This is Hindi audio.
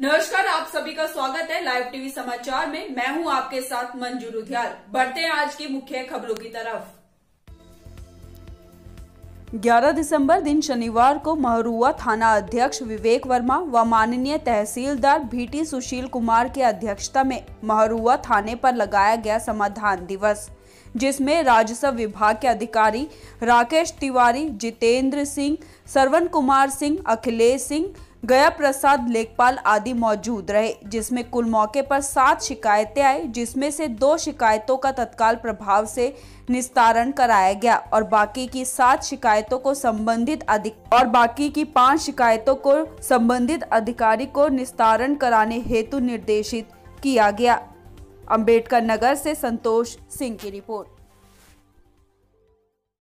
नमस्कार, आप सभी का स्वागत है लाइव टीवी समाचार में। मैं हूँ आपके साथ मंजू रुधियाल बढ़ते हैं आज की मुख्य खबरों की तरफ़। 11 दिसंबर दिन शनिवार को महरुआ थाना अध्यक्ष विवेक वर्मा व माननीय तहसीलदार भीटी सुशील कुमार की अध्यक्षता में महरुआ थाने पर लगाया गया समाधान दिवस, जिसमें राजस्व विभाग के अधिकारी राकेश तिवारी, जितेंद्र सिंह सरवन कुमार सिंह, अखिलेश सिंह गया प्रसाद लेखपाल आदि मौजूद रहे, जिसमें कुल मौके पर सात शिकायतें आई, जिसमें से दो शिकायतों का तत्काल प्रभाव से निस्तारण कराया गया और बाकी की सात शिकायतों को संबंधित अधिक और बाकी की पाँच शिकायतों को संबंधित अधिकारी को निस्तारण कराने हेतु निर्देशित किया गया। अंबेडकर नगर से संतोष सिंह की रिपोर्ट।